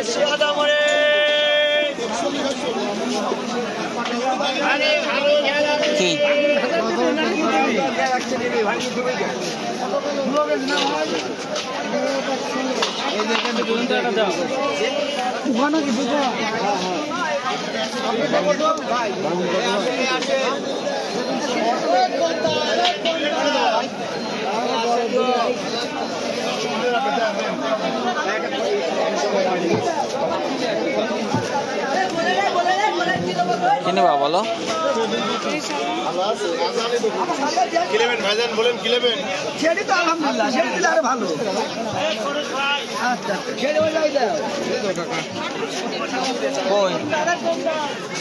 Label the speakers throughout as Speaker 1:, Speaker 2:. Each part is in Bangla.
Speaker 1: দেশি আদা মরে
Speaker 2: কি? কি নেবা বলো?
Speaker 3: আচ্ছা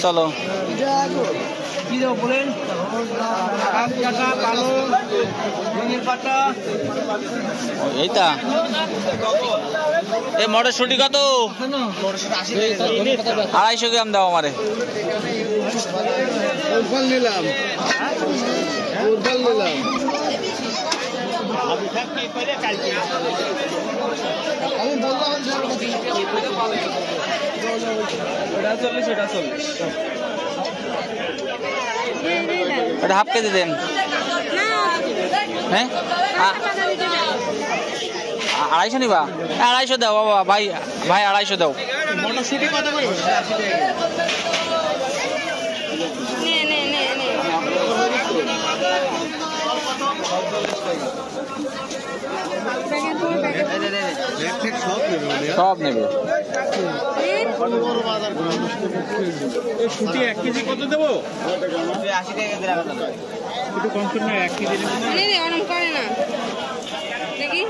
Speaker 2: চলো।
Speaker 3: কি দেবো বলেন। আম কাটা পালং
Speaker 2: এইটা? এই মটরশুটি কত? আড়াইশো গ্রাম দাও আমারে।
Speaker 3: নিলাম। নিলাম। আমি
Speaker 2: এটা হাফ কেজি দেন। হ্যাঁ? আড়াইশো নিবা? হ্যাঁ, আড়াইশো দাও বাবা ভাই ভাই আড়াইশো দাও। সব নেবে।
Speaker 1: সুটি এক কেজি কত দেবো? একটু কম করে এক কেজি
Speaker 4: ওরম করে না। দেখি।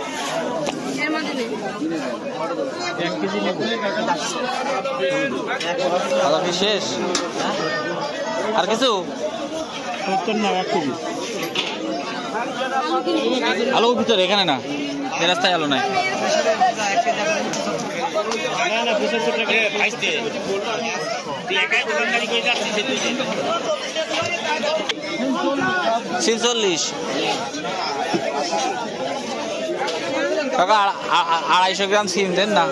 Speaker 2: শেষ? আর কিছু?
Speaker 1: সত্তর না এক কেজি।
Speaker 2: আলো ভিতরে এখানে না। রাস্তায় আলো নাই ছিচল্লিশ কাকা আড়াইশো গ্রাম সিম দেন না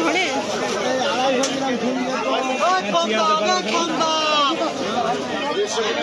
Speaker 4: ধরে Gracias.